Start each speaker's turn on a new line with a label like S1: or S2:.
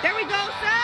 S1: There we go.